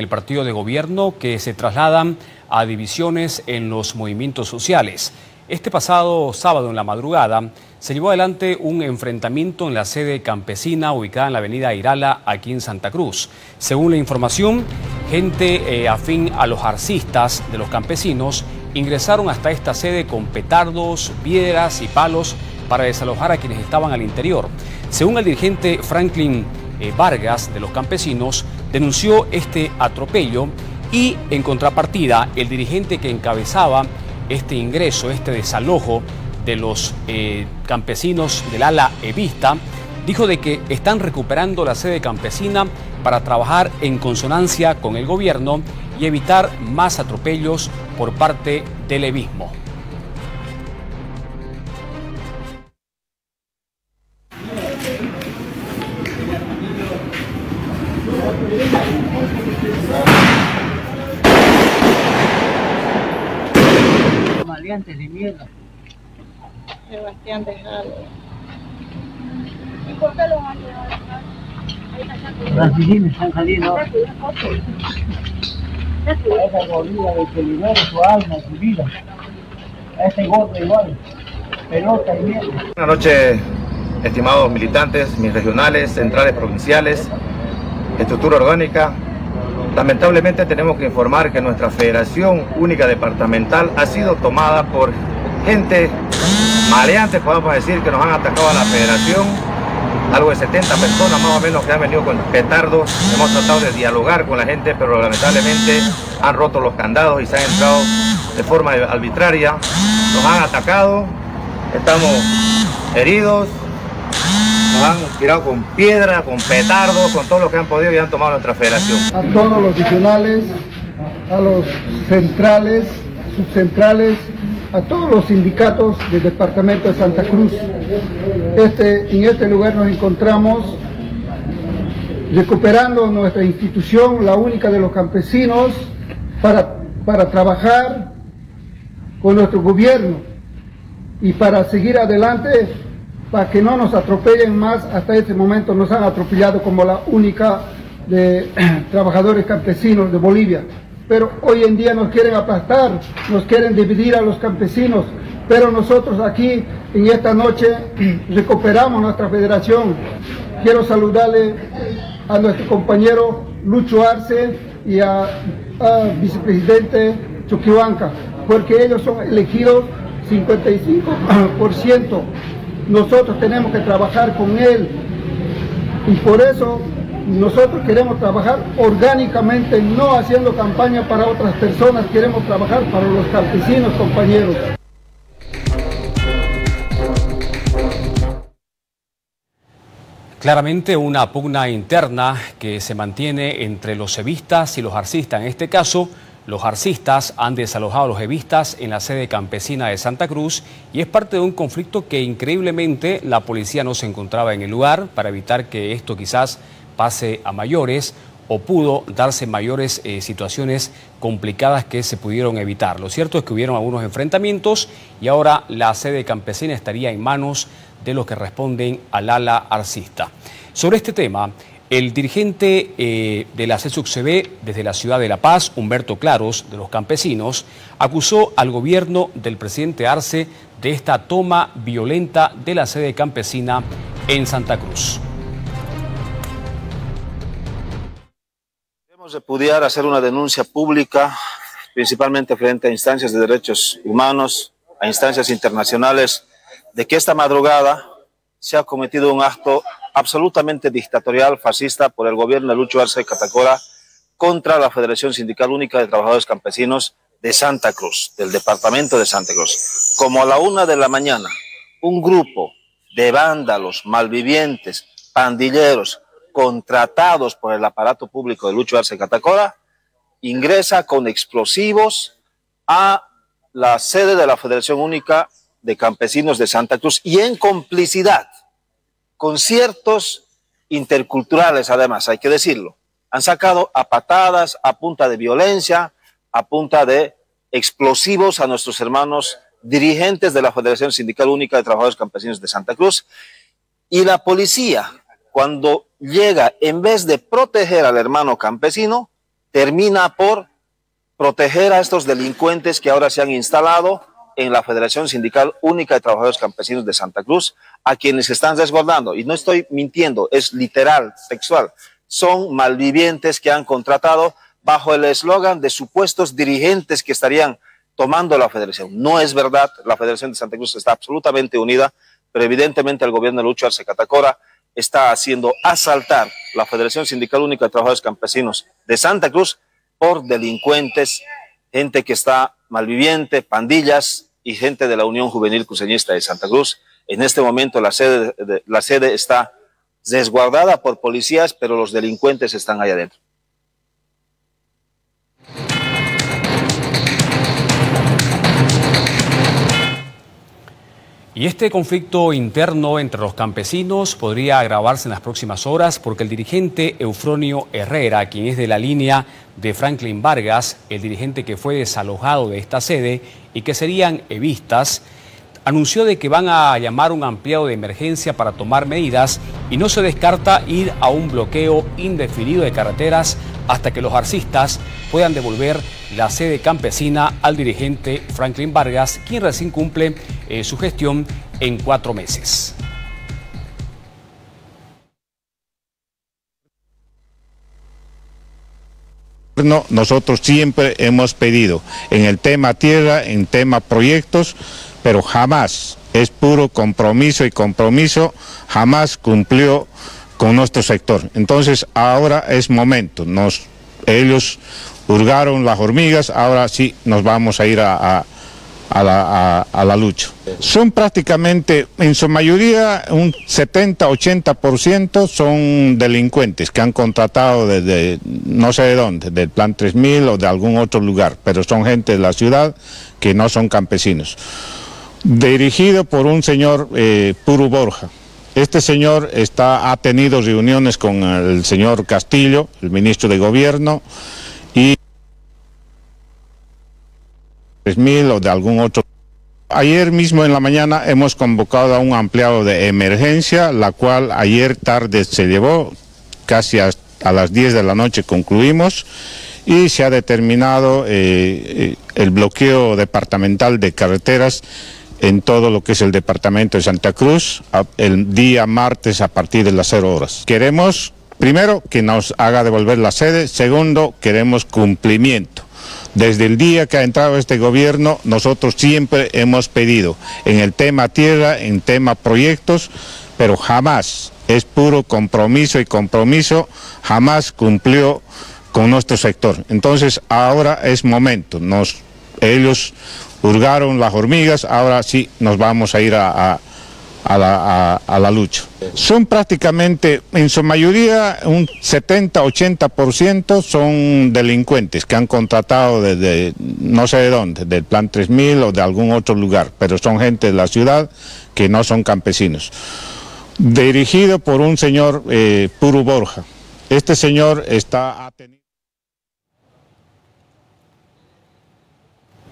el partido de gobierno que se trasladan a divisiones en los movimientos sociales. Este pasado sábado en la madrugada se llevó adelante un enfrentamiento en la sede campesina ubicada en la avenida Irala, aquí en Santa Cruz. Según la información, gente eh, afín a los arcistas de los campesinos ingresaron hasta esta sede con petardos, piedras y palos para desalojar a quienes estaban al interior. Según el dirigente Franklin eh, Vargas de los campesinos, denunció este atropello y en contrapartida el dirigente que encabezaba este ingreso, este desalojo de los eh, campesinos del ala evista, dijo de que están recuperando la sede campesina para trabajar en consonancia con el gobierno y evitar más atropellos por parte del evismo. Sebastián Dejado. ¿Y por qué los han dejar? Las vecinas están saliendo. A esa gordura de que libere su alma, su vida. A este gordo igual. Pelota y mierda. Buenas noches, estimados militantes, mis regionales, centrales provinciales, estructura orgánica. Lamentablemente tenemos que informar que nuestra Federación Única Departamental ha sido tomada por gente maleante, podemos decir, que nos han atacado a la Federación. Algo de 70 personas más o menos que han venido con petardos. Hemos tratado de dialogar con la gente, pero lamentablemente han roto los candados y se han entrado de forma arbitraria. Nos han atacado, estamos heridos, nos han tirado con piedra, con petardos, con todo lo que han podido y han tomado nuestra federación. a todos los regionales, a los centrales, subcentrales, a todos los sindicatos del departamento de Santa Cruz. Este, en este lugar nos encontramos recuperando nuestra institución, la única de los campesinos, para, para trabajar con nuestro gobierno y para seguir adelante, para que no nos atropellen más. Hasta este momento nos han atropellado como la única de trabajadores campesinos de Bolivia. Pero hoy en día nos quieren aplastar, nos quieren dividir a los campesinos. Pero nosotros aquí en esta noche recuperamos nuestra federación. Quiero saludarle a nuestro compañero Lucho Arce y a, vicepresidente Chuquihuanca, porque ellos son elegidos 55%. Nosotros tenemos que trabajar con él y por eso nosotros queremos trabajar orgánicamente, no haciendo campaña para otras personas, queremos trabajar para los campesinos, compañeros. Claramente una pugna interna que se mantiene entre los evistas y los arcistas. En este caso, los arcistas han desalojado a los evistas en la sede campesina de Santa Cruz y es parte de un conflicto que increíblemente la policía no se encontraba en el lugar para evitar que esto quizás pase a mayores o pudo darse mayores eh, situaciones complicadas que se pudieron evitar. Lo cierto es que hubieron algunos enfrentamientos y ahora la sede campesina estaría en manos de los que responden al ala arcista. Sobre este tema, el dirigente eh, de la CSUCCB desde la ciudad de La Paz, Humberto Claros, de los campesinos, acusó al gobierno del presidente Arce de esta toma violenta de la sede campesina en Santa Cruz. Debemos repudiar hacer una denuncia pública, principalmente frente a instancias de derechos humanos, a instancias internacionales, de que esta madrugada se ha cometido un acto absolutamente dictatorial, fascista, por el gobierno de Lucho Arce Catacora contra la Federación Sindical Única de Trabajadores Campesinos de Santa Cruz, del departamento de Santa Cruz. Como a la una de la mañana, un grupo de vándalos, malvivientes, pandilleros, contratados por el aparato público de Lucho Arce Catacora, ingresa con explosivos a la sede de la Federación Única de Campesinos de Santa Cruz y en complicidad conciertos interculturales, además, hay que decirlo. Han sacado a patadas, a punta de violencia, a punta de explosivos a nuestros hermanos dirigentes de la Federación Sindical Única de Trabajadores Campesinos de Santa Cruz. Y la policía, cuando llega, en vez de proteger al hermano campesino, termina por proteger a estos delincuentes que ahora se han instalado en la Federación Sindical Única de Trabajadores Campesinos de Santa Cruz, a quienes están desbordando. Y no estoy mintiendo, es literal, textual. Son malvivientes que han contratado bajo el eslogan de supuestos dirigentes que estarían tomando la federación. No es verdad, la Federación de Santa Cruz está absolutamente unida, pero evidentemente el gobierno de Lucho Catacora está haciendo asaltar la Federación Sindical Única de Trabajadores Campesinos de Santa Cruz por delincuentes, gente que está malviviente, pandillas y gente de la Unión Juvenil Cruceñista de Santa Cruz. En este momento la sede, la sede está desguardada por policías, pero los delincuentes están ahí adentro. Y este conflicto interno entre los campesinos podría agravarse en las próximas horas porque el dirigente Eufronio Herrera, quien es de la línea de Franklin Vargas, el dirigente que fue desalojado de esta sede y que serían evistas, anunció de que van a llamar un ampliado de emergencia para tomar medidas y no se descarta ir a un bloqueo indefinido de carreteras hasta que los arcistas puedan devolver la sede campesina al dirigente Franklin Vargas, quien recién cumple eh, su gestión en cuatro meses. Nosotros siempre hemos pedido en el tema tierra, en tema proyectos, pero jamás es puro compromiso y compromiso jamás cumplió con nuestro sector. Entonces ahora es momento, nos, ellos hurgaron las hormigas, ahora sí nos vamos a ir a, la, a, la, lucha. Son prácticamente, en su mayoría, un 70-80% son delincuentes que han contratado desde no sé de dónde, del Plan 3000 o de algún otro lugar, pero son gente de la ciudad que no son campesinos dirigido por un señor eh, Puru Borja. Este señor está, ha tenido reuniones con el señor Castillo, el ministro de Gobierno, y mil o de algún otro. Ayer mismo en la mañana hemos convocado a un ampliado de emergencia, la cual ayer tarde se llevó, casi a, las 10 de la noche concluimos, y se ha determinado eh, eh, el bloqueo departamental de carreteras en todo lo que es el departamento de Santa Cruz el día martes a partir de las 0 horas. Queremos, primero, que nos haga devolver la sede, segundo, queremos cumplimiento. Desde el día que ha entrado este gobierno, nosotros siempre hemos pedido en el tema tierra, en tema proyectos, pero jamás es puro compromiso y compromiso, jamás cumplió con nuestro sector. Entonces ahora es momento, nos, ellos hurgaron las hormigas, ahora sí nos vamos a ir a, la, lucha. Son prácticamente, en su mayoría, un 70-80% son delincuentes que han contratado desde no sé de dónde, del Plan 3000 o de algún otro lugar, pero son gente de la ciudad que no son campesinos. Dirigido por un señor eh, Puru Borja. Este señor está...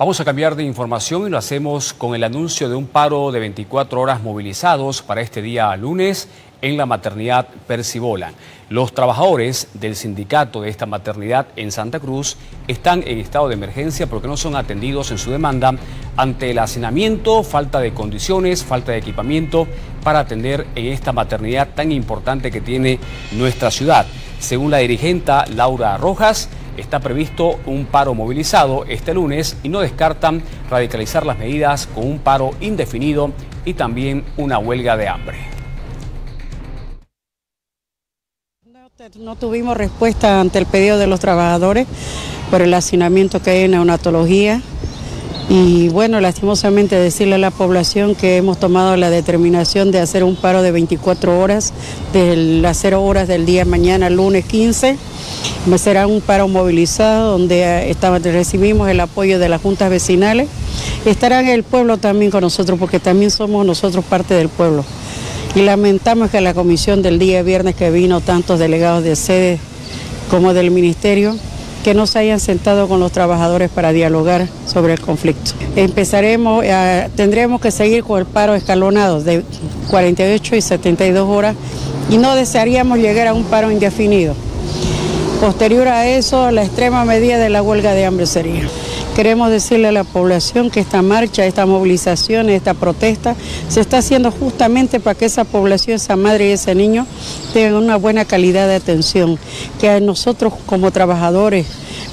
Vamos a cambiar de información y lo hacemos con el anuncio de un paro de 24 horas movilizados para este día lunes en la maternidad Percibola. Los trabajadores del sindicato de esta maternidad en Santa Cruz están en estado de emergencia porque no son atendidos en su demanda ante el hacinamiento, falta de condiciones, falta de equipamiento para atender en esta maternidad tan importante que tiene nuestra ciudad. Según la dirigenta Laura Rojas, Está previsto un paro movilizado este lunes y no descartan radicalizar las medidas con un paro indefinido y también una huelga de hambre. No tuvimos respuesta ante el pedido de los trabajadores por el hacinamiento que hay en neonatología. Y bueno, lastimosamente decirle a la población que hemos tomado la determinación de hacer un paro de 24 horas, de las 0 horas del día mañana, lunes 15 Será un paro movilizado donde eh, recibimos el apoyo de las juntas vecinales. Estará el pueblo también con nosotros porque también somos nosotros parte del pueblo. Y lamentamos que la comisión del día viernes que vino tantos delegados de sede como del ministerio que no se hayan sentado con los trabajadores para dialogar sobre el conflicto. Empezaremos, eh, tendremos que seguir con el paro escalonado de 48 y 72 horas y no desearíamos llegar a un paro indefinido. Posterior a eso, la extrema medida de la huelga de hambre sería. Queremos decirle a la población que esta marcha, esta movilización, esta protesta se está haciendo justamente para que esa población, esa madre y ese niño tengan una buena calidad de atención, que nosotros como trabajadores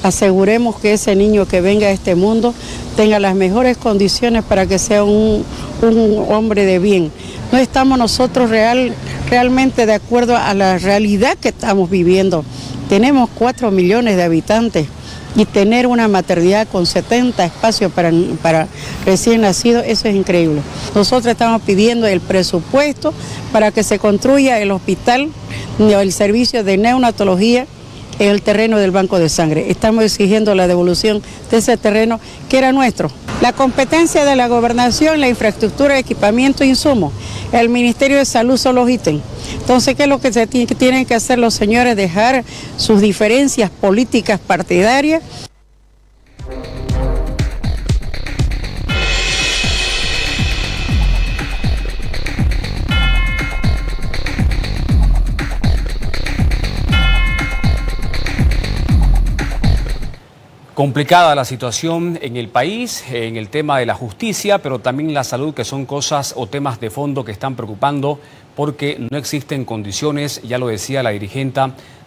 aseguremos que ese niño que venga a este mundo tenga las mejores condiciones para que sea un, un hombre de bien. No estamos nosotros real, realmente de acuerdo a la realidad que estamos viviendo. Tenemos cuatro millones de habitantes y tener una maternidad con 70 espacios para, recién nacidos, eso es increíble. Nosotros estamos pidiendo el presupuesto para que se construya el hospital, el servicio de neonatología el terreno del Banco de Sangre. Estamos exigiendo la devolución de ese terreno que era nuestro. La competencia de la gobernación, la infraestructura, equipamiento e insumos. El Ministerio de Salud solo ítem. Entonces, ¿qué es lo que se tienen que hacer los señores? Dejar sus diferencias políticas partidarias Complicada la situación en el país, en el tema de la justicia, pero también la salud, que son cosas o temas de fondo que están preocupando porque no existen condiciones, ya lo decía la dirigente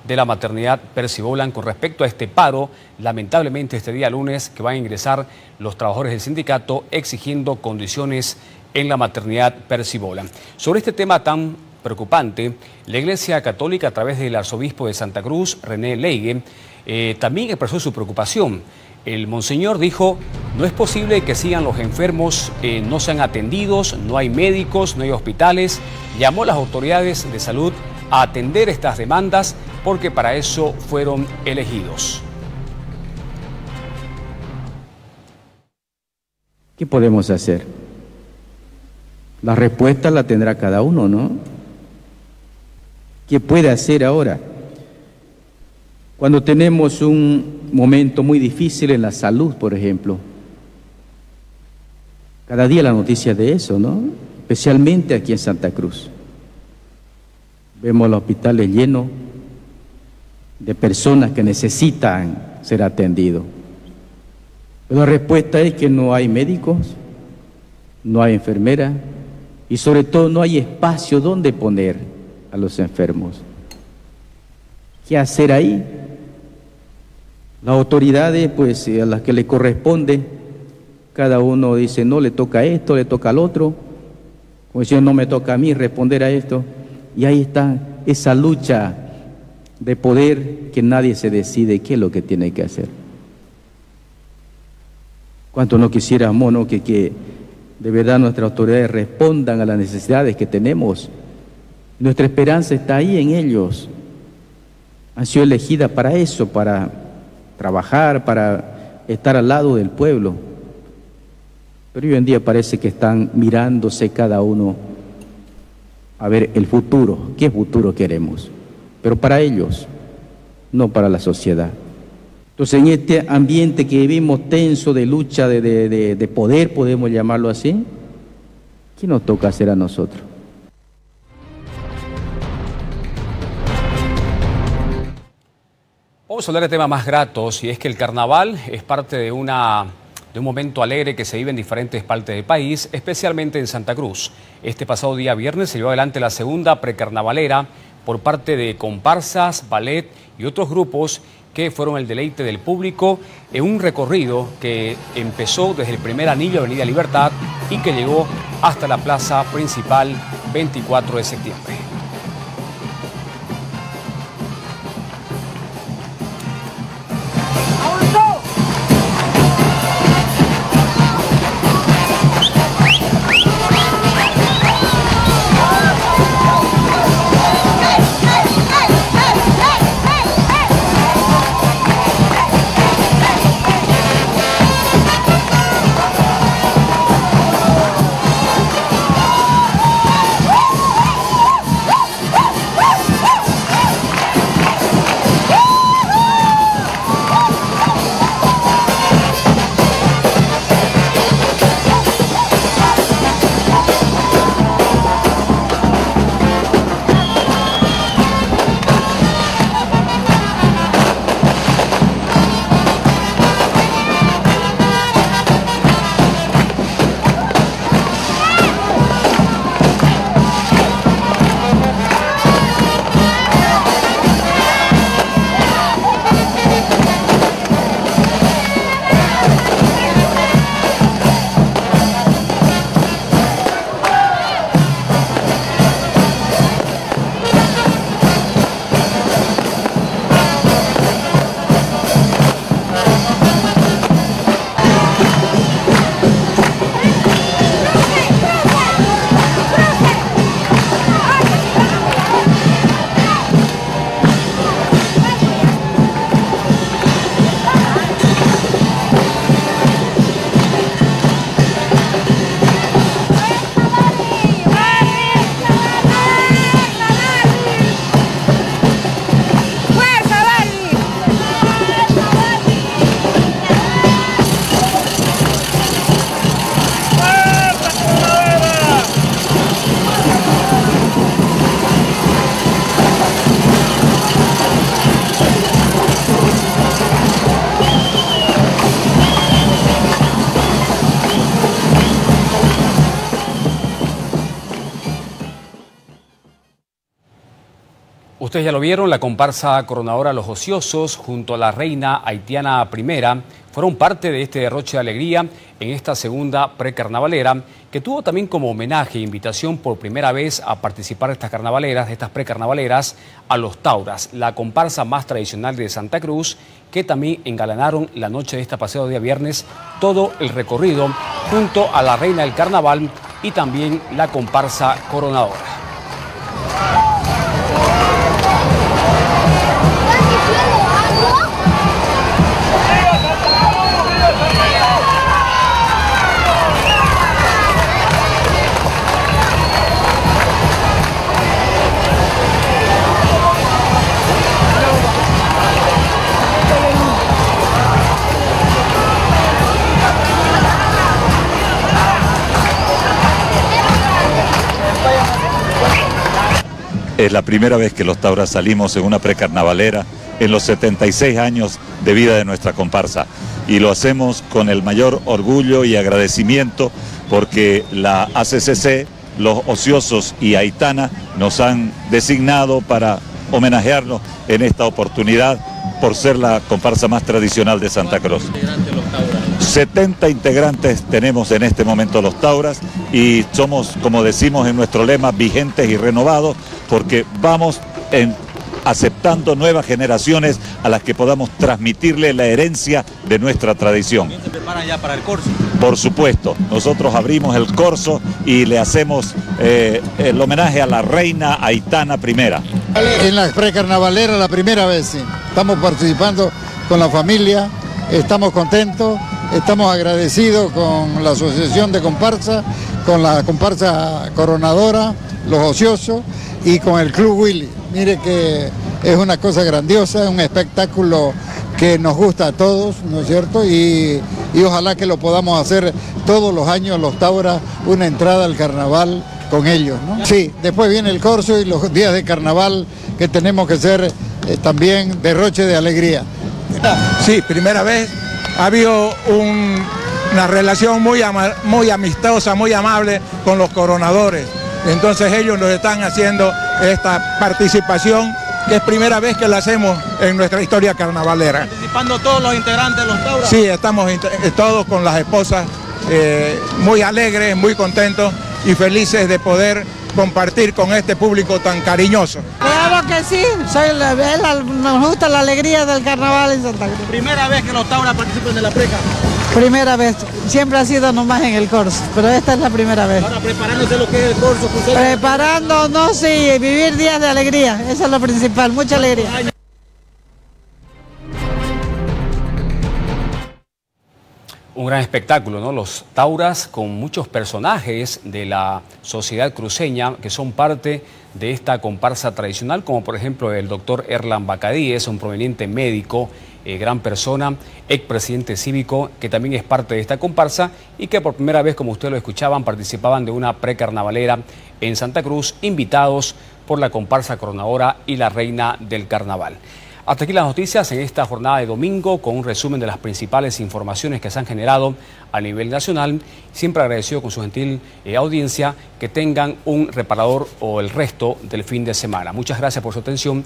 de la maternidad Percy Bolan, con respecto a este paro, lamentablemente este día lunes que van a ingresar los trabajadores del sindicato exigiendo condiciones en la maternidad Percy Bolan. Sobre este tema tan preocupante, la Iglesia Católica a través del arzobispo de Santa Cruz, René Leigue, eh, también expresó su preocupación. El monseñor dijo, no es posible que sigan los enfermos, eh, no sean atendidos, no hay médicos, no hay hospitales. Llamó a las autoridades de salud a atender estas demandas porque para eso fueron elegidos. ¿Qué podemos hacer? La respuesta la tendrá cada uno, ¿no? ¿Qué puede hacer ahora? Cuando tenemos un momento muy difícil en la salud, por ejemplo, cada día la noticia de eso, ¿no? Especialmente aquí en Santa Cruz. Vemos los hospitales llenos de personas que necesitan ser atendidos. Pero la respuesta es que no hay médicos, no hay enfermeras y sobre todo no hay espacio donde poner a los enfermos. ¿Qué hacer ahí? Las autoridades, pues a las que le corresponde, cada uno dice, no le toca esto, le toca al otro, como si no me toca a mí responder a esto. Y ahí está esa lucha de poder que nadie se decide qué es lo que tiene que hacer. Cuánto no quisiéramos ¿no? que, que de verdad nuestras autoridades respondan a las necesidades que tenemos. Nuestra esperanza está ahí en ellos. Han sido elegidas para eso, para trabajar, para estar al lado del pueblo. Pero hoy en día parece que están mirándose cada uno a ver el futuro, qué futuro queremos, pero para ellos, no para la sociedad. Entonces en este ambiente que vivimos tenso de lucha, de, de, de poder, podemos llamarlo así, ¿qué nos toca hacer a nosotros? Vamos a hablar de temas más gratos y es que el carnaval es parte de, una, de un momento alegre que se vive en diferentes partes del país, especialmente en Santa Cruz. Este pasado día viernes se llevó adelante la segunda precarnavalera por parte de comparsas, ballet y otros grupos que fueron el deleite del público en un recorrido que empezó desde el primer anillo de Avenida Libertad y que llegó hasta la plaza principal 24 de septiembre. Ustedes ya lo vieron, la comparsa coronadora Los Ociosos junto a la reina haitiana primera fueron parte de este derroche de alegría en esta segunda precarnavalera que tuvo también como homenaje e invitación por primera vez a participar de estas carnavaleras, de estas precarnavaleras, a los Tauras, la comparsa más tradicional de Santa Cruz, que también engalanaron la noche de este paseo día viernes todo el recorrido junto a la reina del carnaval y también la comparsa coronadora. Es la primera vez que los Tauras salimos en una precarnavalera en los 76 años de vida de nuestra comparsa. Y lo hacemos con el mayor orgullo y agradecimiento porque la ACCC, los ociosos y Aitana nos han designado para homenajearnos en esta oportunidad por ser la comparsa más tradicional de Santa Cruz. 70 integrantes tenemos en este momento los Tauras y somos, como decimos en nuestro lema, vigentes y renovados porque vamos en aceptando nuevas generaciones a las que podamos transmitirle la herencia de nuestra tradición. se preparan ya para el corso? Por supuesto, nosotros abrimos el corso y le hacemos eh, el homenaje a la reina Aitana I. En la precarnavalera la primera vez, sí. Estamos participando con la familia, estamos contentos, estamos agradecidos con la Asociación de Comparsa, con la comparsa coronadora, los ociosos y con el Club Willy. Mire que es una cosa grandiosa, es un espectáculo que nos gusta a todos, ¿no es cierto? Y, y ojalá que lo podamos hacer todos los años, los Tauras, una entrada al carnaval con ellos, ¿no? Sí, después viene el corso y los días de carnaval que tenemos que ser eh, también derroche de alegría. Sí, primera vez. Ha habido un- una relación muy, ama- muy amistosa, muy amable con los coronadores. Entonces ellos nos están haciendo esta participación, que es primera vez que la hacemos en nuestra historia carnavalera. Participando todos los integrantes de los Tauras. Sí, estamos eh, todos con las esposas eh, muy alegres, muy contentos y felices de poder compartir con este público tan cariñoso. Que sí, soy la, es la- nos gusta la alegría del carnaval en Santa Cruz. Primera vez que los Tauras participan de la preca. Primera vez, siempre ha sido nomás en el corso, pero esta es la primera vez. Ahora preparándose lo que es el corso. Preparándonos y vivir días de alegría, eso es lo principal, mucha alegría. Un gran espectáculo, ¿no? Los Tauras con muchos personajes de la sociedad cruceña que son parte de esta comparsa tradicional, como por ejemplo el doctor Erlan Bacadíes, un proveniente médico, eh, gran persona, expresidente cívico, que también es parte de esta comparsa y que por primera vez, como ustedes lo escuchaban, participaban de una precarnavalera en Santa Cruz, invitados por la comparsa coronadora y la reina del carnaval. Hasta aquí las noticias en esta jornada de domingo con un resumen de las principales informaciones que se han generado a nivel nacional. Siempre agradecido con su gentil eh, audiencia que tengan un reparador o el resto del fin de semana. Muchas gracias por su atención.